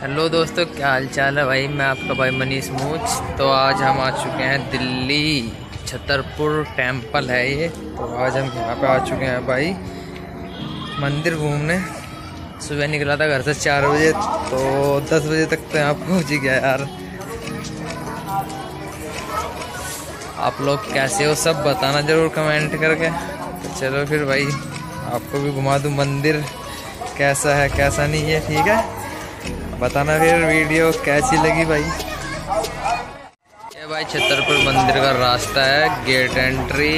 Hello दोस्तों, क्या हाल चाल है भाई? मैं आपका भाई मनीष मूच। तो आज हम आ चुके हैं दिल्ली, छतरपुर टेंपल है ये। तो आज हम यहाँ पे आ चुके हैं भाई। मंदिर घूमने। सुबह निकला था घर से चार बजे तो दस बजे तक तो यहाँ पहुँच ही गया यार। आप लोग कैसे हो सब बताना ज़रूर कमेंट करके। तो चलो फिर भाई, आपको भी घुमा दूँ मंदिर। कैसा है, कैसा नहीं है, ठीक है? बताना फिर वीडियो कैसी लगी भाई? ये भाई छतरपुर मंदिर का रास्ता है गेट एंट्री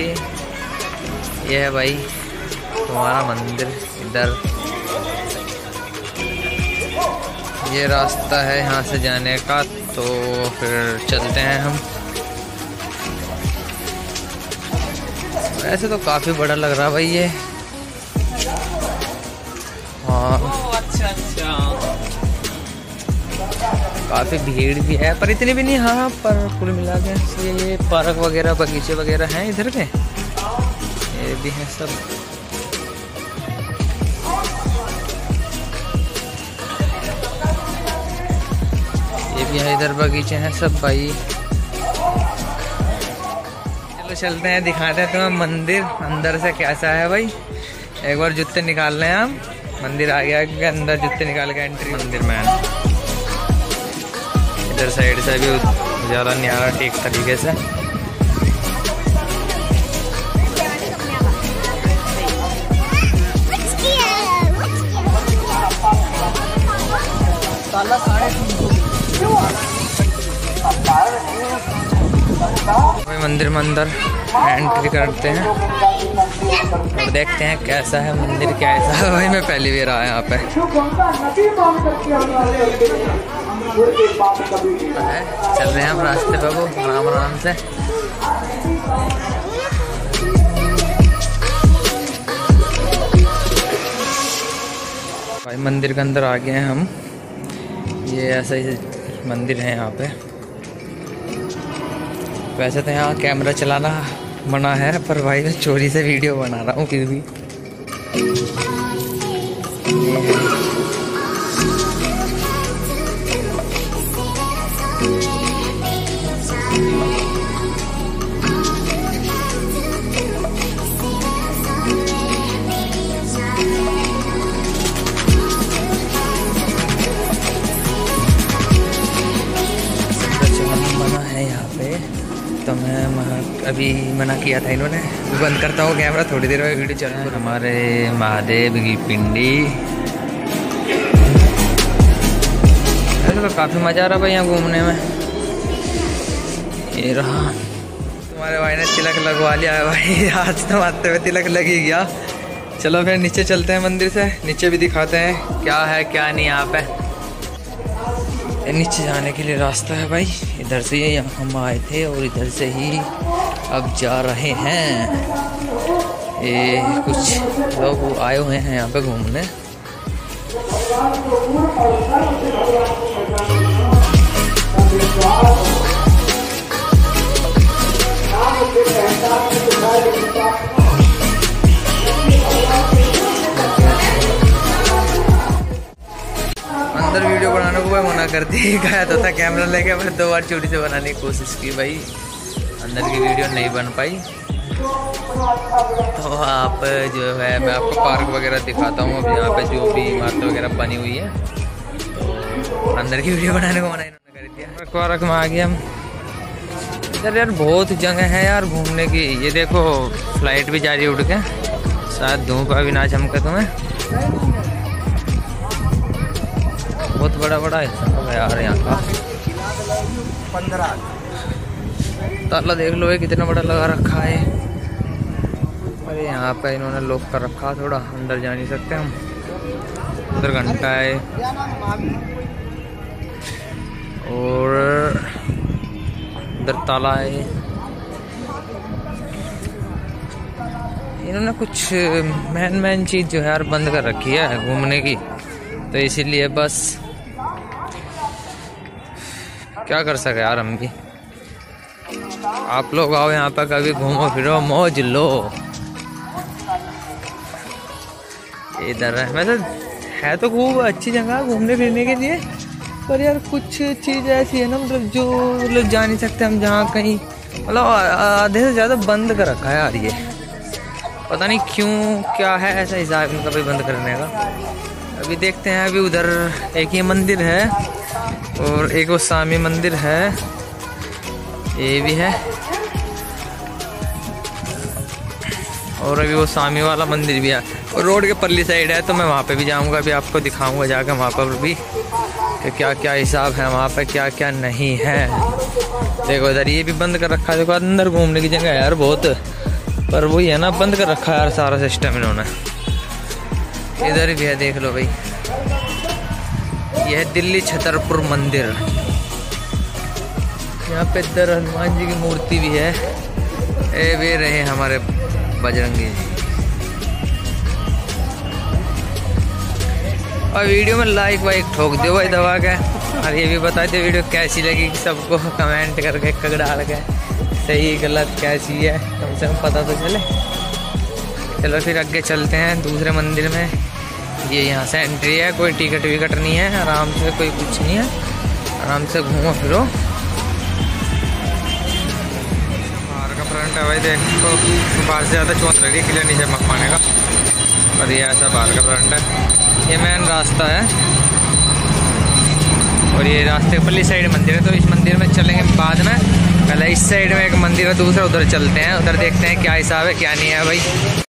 ये है भाई तुम्हारा मंदिर, इधर। ये रास्ता है यहाँ से जाने का तो फिर चलते हैं हम। ऐसे तो काफ़ी बड़ा लग रहा भाई ये। हाँ। काफ़ी भीड़ भी है, पर इतनी भी नहीं हाँ पर कुल मिला के ये पार्क वगैरह, बगीचे वगैरह हैं इधर के। ये भी हैं सब। ये भी है इधर बगीचे हैं सब, भाई। चलो चलते हैं, दिखाते हैं तुम्हें मंदिर, अंदर से कैसा है भाई। एक बार जूते निकाल रहे हैं हम। मंदिर आ गया अंदर जूते निकाल के एंट्री मंदिर में। इधर साइड से भी ज़्यादा नहीं आ रहा ठीक तरीके से। मंदिर में अंदर एंट्री करते हैं। और देखते हैं कैसा है मंदिर, कैसा है। भाई, मैं पहली बार आया यहाँ पे। चल रहे हैं हम रास्ते पे वो आराम आराम से। भाई, मंदिर के अंदर आ गए हैं हम। ये ऐसा ही मंदिर है यहाँ पे। वैसे तो यहाँ कैमरा चलाना मना है पर भाई मैं चोरी से वीडियो बना रहा हूँ फिर अभी मना किया था इन्होंने। बंद करता हूँ कैमरा थोड़ी देर में वीडियो चल हमारे महादेव की पिंडी। तो काफ़ी मज़ा आ रहा भाई यहाँ घूमने में। ये रहा। तुम्हारे भाई ने तिलक लगवा लिया है भाई। आज तो आते हुए तिलक लग ही गया। चलो फिर नीचे चलते हैं मंदिर से। नीचे भी दिखाते हैं क्या है क्या नहीं यहाँ पे। नीचे जाने के लिए रास्ता है भाई। इधर से ही हम आए थे और इधर से ही अब जा रहे हैं। ये कुछ लोग आए हुए हैं यहाँ पे घूमने। अंदर वीडियो बनाने को भाई मना कर दी गया तो था कैमरा लेके मैं दो बार चोरी से बनाने की कोशिश की भाई। अंदर की वीडियो नहीं बन पाई। तो आप जो है मैं आपको पार्क वगैरह दिखाता हूँ। अब यहाँ पे जो भी इमारत वगैरह बनी हुई है तो अंदर की वीडियो बनाने को मना इन्होंने कर दिया। पार्क में आ गया। हम इधर यार बहुत जगह है यार घूमने की। ये देखो फ़्लाइट भी जा रही है उड़ के। शायद धूप अभी ना चमके तुम्हें। बहुत बड़ा बड़ा हिस्सा है यार यहाँ का। ताला देख लो ये कितना बड़ा लगा रखा है। अरे यहाँ पे इन्होंने लॉक कर रखा थोड़ा, अंदर जा नहीं सकते हम। उधर घंटा है। और उधर ताला है। इन्होंने कुछ मैन मैन चीज़ जो है यार बंद कर रखी है घूमने की। तो इसीलिए बस, क्या कर सके यार हम भी। आप लोग आओ यहाँ पर कभी घूमो फिरो, मौज लो। इधर है। वैसे है तो खूब अच्छी जगह घूमने फिरने के लिए, पर यार कुछ चीज़ ऐसी है ना मतलब जो मतलब जा नहीं सकते हम जहाँ कहीं मतलब आधे से ज़्यादा बंद कर रखा है यार ये। पता नहीं क्यों, क्या है ऐसा हिसाब मतलब बंद करने का। अभी देखते हैं, अभी उधर एक ये मंदिर है, और एक वो स्वामी मंदिर है। ये भी है। और अभी वो स्वामी वाला मंदिर भी है। और रोड के परली साइड है तो मैं वहाँ पे भी जाऊँगा, अभी आपको दिखाऊँगा जाकर वहाँ पर भी कि क्या क्या हिसाब है वहाँ पे क्या क्या नहीं है। देखो इधर ये भी बंद कर रखा है, देखो अंदर घूमने की जगह यार बहुत। पर वही है ना, बंद कर रखा है यार सारा सिस्टम इन्होंने। इधर भी है, देख लो भाई। यह दिल्ली छतरपुर मंदिर। यहाँ पे इधर हनुमान जी की मूर्ति भी है। ए, वे रहे हमारे बजरंगी जी। और वीडियो में लाइक वाइक ठोक दो भाई, दबा के। और ये भी बता दो वीडियो कैसी लगी सबको कमेंट करके कग डाल के। सही, गलत, कैसी है कम से कम पता तो चले। चलो फिर आगे चलते हैं दूसरे मंदिर में। ये यहाँ से एंट्री है, कोई टिकट विकट नहीं है, आराम से कोई कुछ नहीं है। आराम से घूमो फिरो। फ्रंट है भाई, देखो बाहर से ज़्यादा चौंत लगी किले नीचे मकवाने का। और ये ऐसा बाहर का फ्रंट है। ये मेन रास्ता है। और ये रास्ते पल्ली साइड मंदिर है तो इस मंदिर में चलेंगे बाद में। पहले इस साइड में एक मंदिर है, दूसरा उधर चलते हैं, उधर देखते हैं क्या हिसाब है, क्या नहीं है भाई।